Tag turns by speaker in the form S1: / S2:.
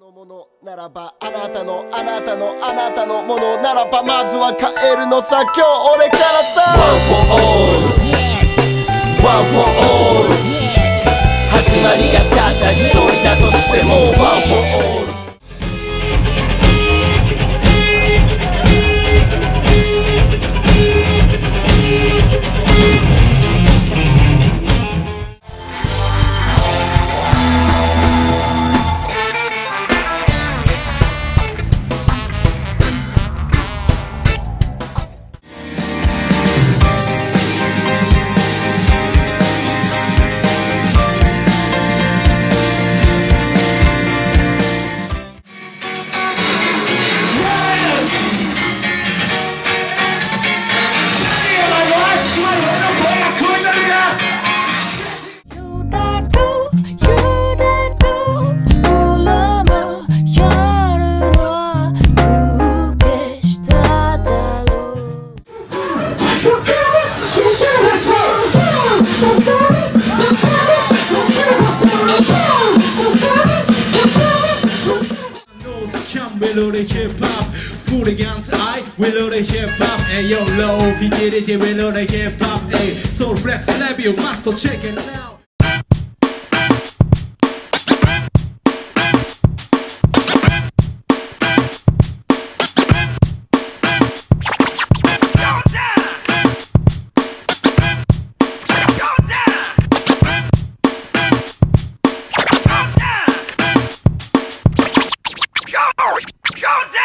S1: のものならばあなたのあなたのあなたのものならばまずは帰るのさ今日俺からさ。
S2: We love the hip hop Hooligans I we love the hip hop Hey yo low we love the hip hop Hey soul flex level must check it out Go down!